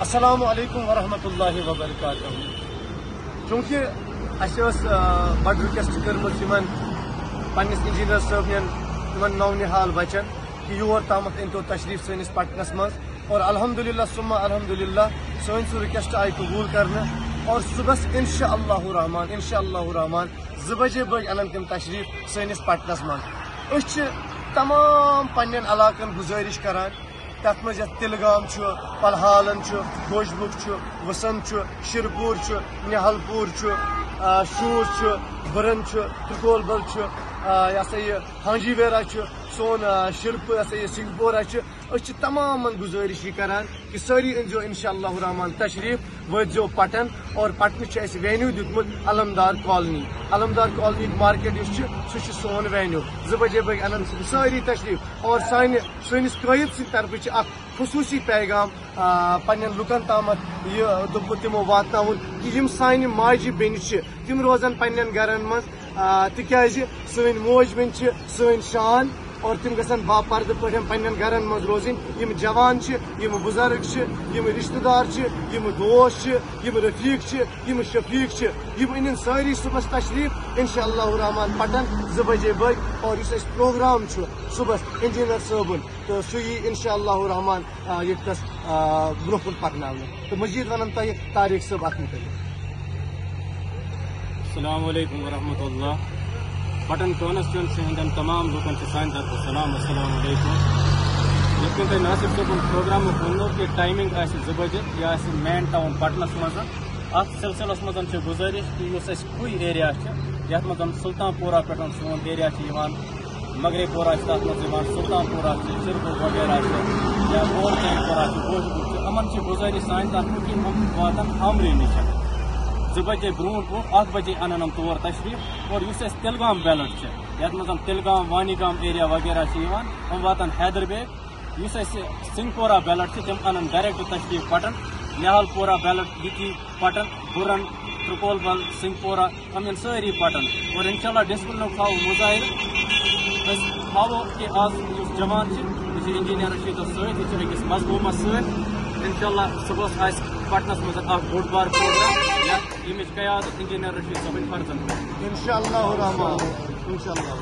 السلام علیکم ورحمۃ اللہ وبرکاتہ۔ چونکہ اس بڑ رکویسٹ کرم پنس انجینئر صٲبن نو نحال بچن کہ یور تامت انتو تشریف سنس پٹنس مز اور الحمد للہ سما الحمد للہ سن سو رکویسٹ آئی قبول کرنے اور صبح انشاء اللہ الرحمان انشاء اللہ الرحمان زٕ بجے بج ان تم تشریف سنس پٹنس مز تمام پنن علاقن گزارش کران۔ تک مز تلگام پلہالن گوش بک وسن شرپور نہل پور شور برن ترکول بل یہ سا یہ ہانجی ویرا سون شرپ یہ سا یہ سنگھ پورہ اس تمام گزارش یہ کران کہ ساری انزو انشاء اللہ الرحمان تشریف وتزو پٹن اور پٹن اس avenue دتمت Alamdar colony Alamdar colony market اس سون وینیو۔ زٕ بجے بج ان ساری تشریف۔ اور سانہ سٲنِس قٲیِد سٕنٛدِ طرفہٕ چھِ خصوصی پیغام پن لکن تام یہ دوٚپمُت تِمو واتناوُن کہِ یِم سانہِ ماجہِ بیٚنہِ چھِ، تِم روزن پننٮ۪ن گرن منٛز تِکیازِ سٲنۍ موج بیٚنہِ چھِ سٲنۍ شان اور تم گھن باپردہ پہ پن گرن مز روزن یم جوان یم بزرگ یم رشتہ دار یم دوست یم رفیق یم شفیق یم ان ساری صبح تشریف انشاء اللہ الرحمان پٹن، زٕ بجے بج۔ اور اس پروگرام صبح انجینئر صٲبُن۔ تو سُہ یی انشاء اللہ الرحمان ییٚتس برونٛہہ کُن پکناونہٕ تہٕ مزید ونان تۄہہِ طاریق صٲب اتھ متعلق۔ السلام علیکم ورحمۃ اللہ۔ پٹن کانسٹیچوینسی ہند تمام لوکن سے سان طرف السلام السلام علیکم۔ یت کن تھی ناصر صبن پروگرام ونو کہ ٹائمنگ آہ زٕ بجے یہ مین ٹاؤن پٹنس مز ات سلسلس مز گزارش کہ اس کُے ایریا یت مز سلطان پورہ پہ سون ایریا مغرے پورہ تر مز سلطان پورہ شرپور وغیرہ یا گول چین پورہ گوشت امن گزارش سان طرف کہ واتن عمری نش زٕ بجے برونٛٹھ برونٛٹھ، اکھ بجے انن ہم تور تشریف، اور اس تلگام بیلٹ یتھ منٛز تلگام وانی گام ایریا وغیرہ چھِ ہم واتن حیدر بیگ اس سنگھ پورہ بیلٹ تم انن ڈائریکٹ تشریف پٹن نہال پورہ بیلٹ ڈکی پٹن، برن ترکول بل سنگھ پورہ ہم ساری پٹن۔ اور انشاء اللہ ڈسپلن تھو مظاہر۔ تھو کہ آج اس جوان چھِ یہِ چھِ یہ انجینئر رشید ست یہ أکس مضمومس ست انشاء اللہ صبح آس پٹنس مز اخ بوڑ بار پروگرام یت قیادت انجینئر رشید صبن فرزن انشاء اللہ الرحمان انشاء اللہ